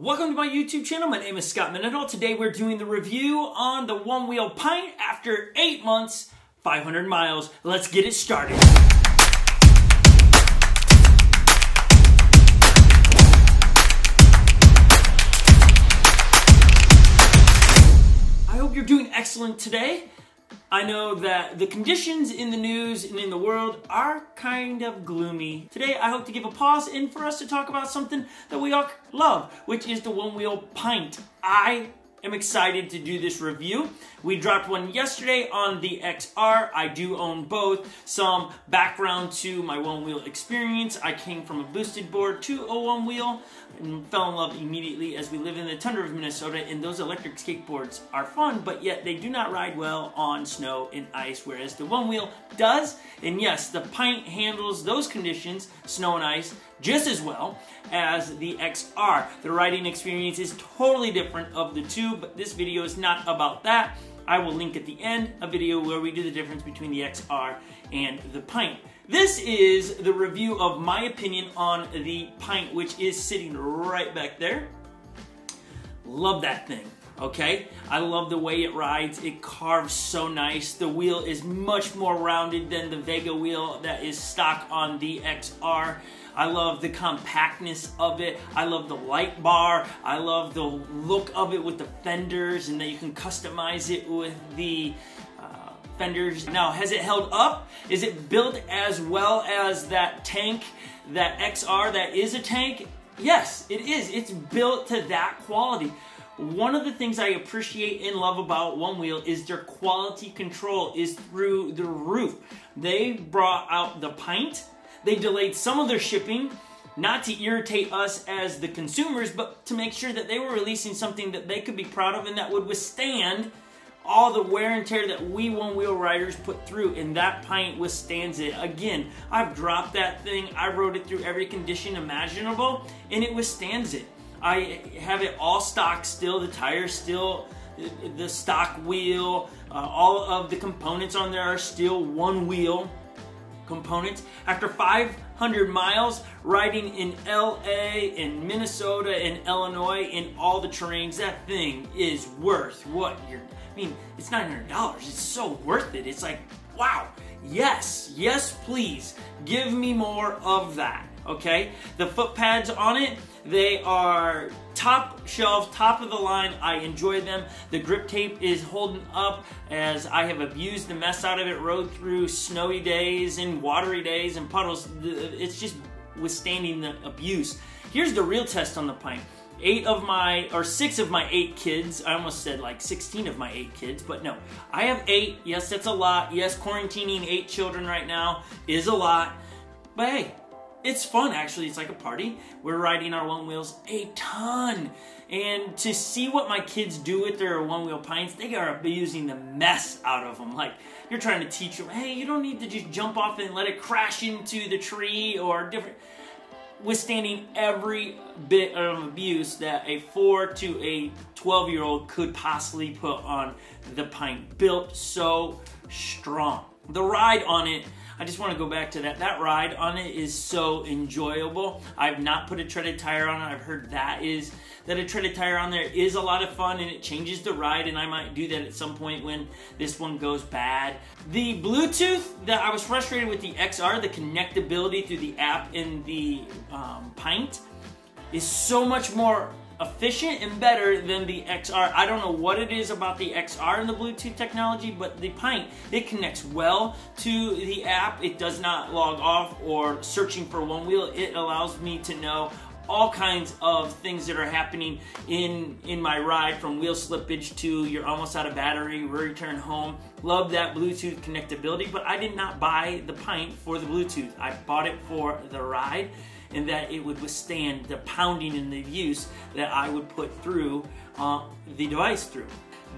Welcome to my YouTube channel. My name is Scot Mendenhall. Today we're doing the review on the one wheel pint after eight months, 500 miles. Let's get it started. I hope you're doing excellent today. I know that the conditions in the news and in the world are kind of gloomy. Today, I hope to give a pause in for us to talk about something that we all love, which is the one wheel pint. I am excited to do this review. We dropped one yesterday on the XR. I do own both. Some background to my one wheel experience. I came from a boosted board to a one wheel and fell in love immediately as we live in the tundra of Minnesota and those electric skateboards are fun, but yet they do not ride well on snow and ice, whereas the one wheel does. And yes, the pint handles those conditions, snow and ice, just as well as the XR. The riding experience is totally different of the two, but this video is not about that. I will link at the end a video where we do the difference between the XR and the Pint. This is the review of my opinion on the Pint, which is sitting right back there. Love that thing okay? I love the way it rides. It carves so nice. The wheel is much more rounded than the Vega wheel that is stock on the XR. I love the compactness of it. I love the light bar. I love the look of it with the fenders and that you can customize it with the uh, fenders. Now, has it held up? Is it built as well as that tank, that XR that is a tank? Yes, it is. It's built to that quality. One of the things I appreciate and love about One Wheel is their quality control is through the roof. They brought out the pint. They delayed some of their shipping, not to irritate us as the consumers, but to make sure that they were releasing something that they could be proud of and that would withstand all the wear and tear that we one wheel riders put through, and that pint withstands it. Again, I've dropped that thing, I rode it through every condition imaginable, and it withstands it. I have it all stock still. The tires still, the stock wheel, uh, all of the components on there are still one wheel components. After 500 miles riding in LA, in Minnesota, in Illinois, in all the terrains, that thing is worth what you're. I mean, it's $900. It's so worth it. It's like, wow. Yes, yes, please. Give me more of that okay? The foot pads on it, they are top shelf, top of the line. I enjoy them. The grip tape is holding up as I have abused the mess out of it, rode through snowy days and watery days and puddles. It's just withstanding the abuse. Here's the real test on the pint eight of my, or six of my eight kids, I almost said like 16 of my eight kids, but no. I have eight. Yes, that's a lot. Yes, quarantining eight children right now is a lot. But hey, it's fun actually. It's like a party. We're riding our one wheels a ton. And to see what my kids do with their one wheel pints, they are abusing the mess out of them. Like you're trying to teach them, hey, you don't need to just jump off and let it crash into the tree or different. Withstanding every bit of abuse that a four to a 12 year old could possibly put on the pint. Built so strong. The ride on it I just want to go back to that. That ride on it is so enjoyable. I've not put a treaded tire on it. I've heard that is that a treaded tire on there is a lot of fun and it changes the ride and I might do that at some point when this one goes bad. The Bluetooth that I was frustrated with the XR, the connectability through the app in the um, Pint is so much more efficient and better than the XR. I don't know what it is about the XR and the Bluetooth technology, but the Pint, it connects well to the app. It does not log off or searching for one wheel. It allows me to know all kinds of things that are happening in in my ride from wheel slippage to you're almost out of battery return home love that bluetooth connectability but i did not buy the pint for the bluetooth i bought it for the ride and that it would withstand the pounding and the abuse that I would put through uh, the device through.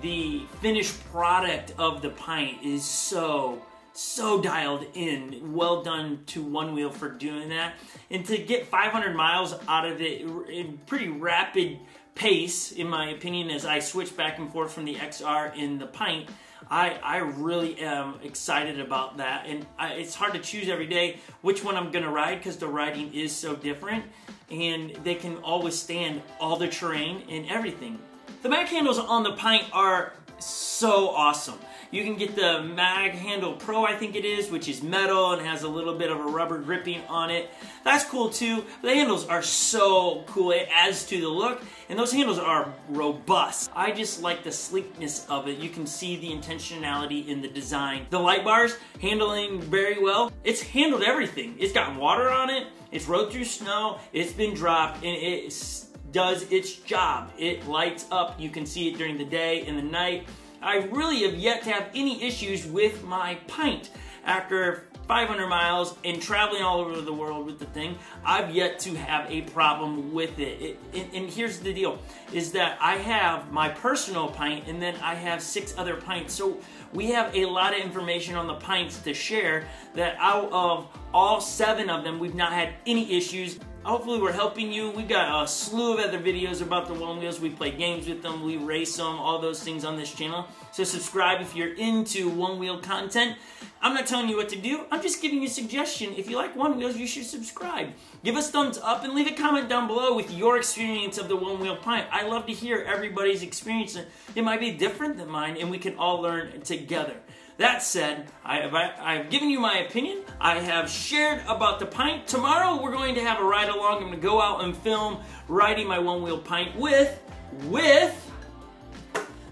The finished product of the pint is so so dialed in. Well done to One Wheel for doing that. And to get 500 miles out of it in pretty rapid pace, in my opinion, as I switch back and forth from the XR in the Pint, I, I really am excited about that. And I, it's hard to choose every day which one I'm to ride because the riding is so different. And they can all withstand all the terrain and everything. The back handles on the Pint are so awesome. You can get the Mag Handle Pro, I think it is, which is metal and has a little bit of a rubber gripping on it. That's cool too. The handles are so cool. It adds to the look, and those handles are robust. I just like the sleekness of it. You can see the intentionality in the design. The light bars, handling very well. It's handled everything. It's got water on it. It's rode through snow. It's been dropped, and it's does its job. It lights up. You can see it during the day and the night. I really have yet to have any issues with my pint. After 500 miles and traveling all over the world with the thing, I've yet to have a problem with it. it and, and, here's the deal, is that I have my personal pint and then I have six other pints. So we have a lot of information on the pints to share that out of all seven of them, we've not had any issues. Hopefully we're helping you. We've got a slew of other videos about the One Wheels. We play games with them, we race them, all those things on this channel. So subscribe if you're into One Wheel content. I'm not telling you what to do. I'm just giving you a suggestion. If you like One Wheels, you should subscribe. Give us thumbs up and leave a comment down below with your experience of the One Wheel Pint. I love to hear everybody's experience. It might be different than mine, and we can all learn together. That said, I have, I, have given you my opinion. I have shared about the pint. Tomorrow we're going to have a ride along. I'm going to go out and film riding my one wheel pint with, with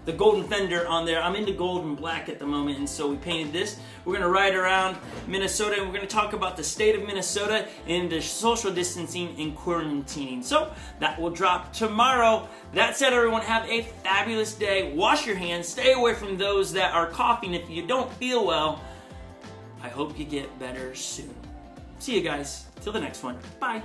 the golden fender on there. I'm into gold and black at the moment, and so we painted this. We're gonna ride around Minnesota, and we're gonna talk about the state of Minnesota and the social distancing and quarantining. So that will drop tomorrow. That said, everyone, have a fabulous day. Wash your hands. Stay away from those that are coughing. If you don't feel well, I hope you get better soon. See you guys. Till the next one. Bye.